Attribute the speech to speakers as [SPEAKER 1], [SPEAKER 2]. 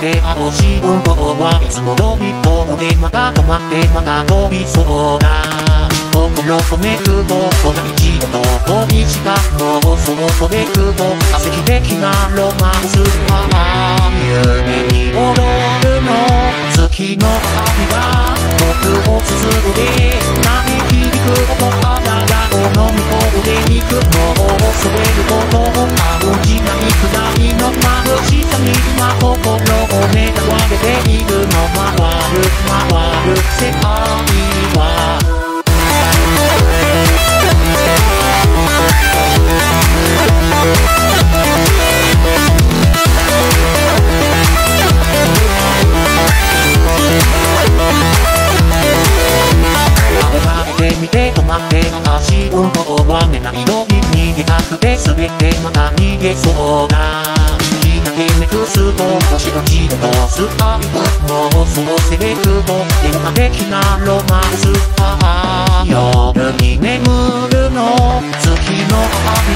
[SPEAKER 1] って青し運動はいつも飛び飛んでまた止まってまた飛びそうだ心込めるとこの道の飛び近くのそう飛べくと化石的なロマンスは夢に踊るの。月の旅が僕を続けはめないように逃げたくて全てまた逃げそうだ。だけめくすと星の地のスパイクもうそうせめくと電波的なロマンスああ夜に眠るの月の花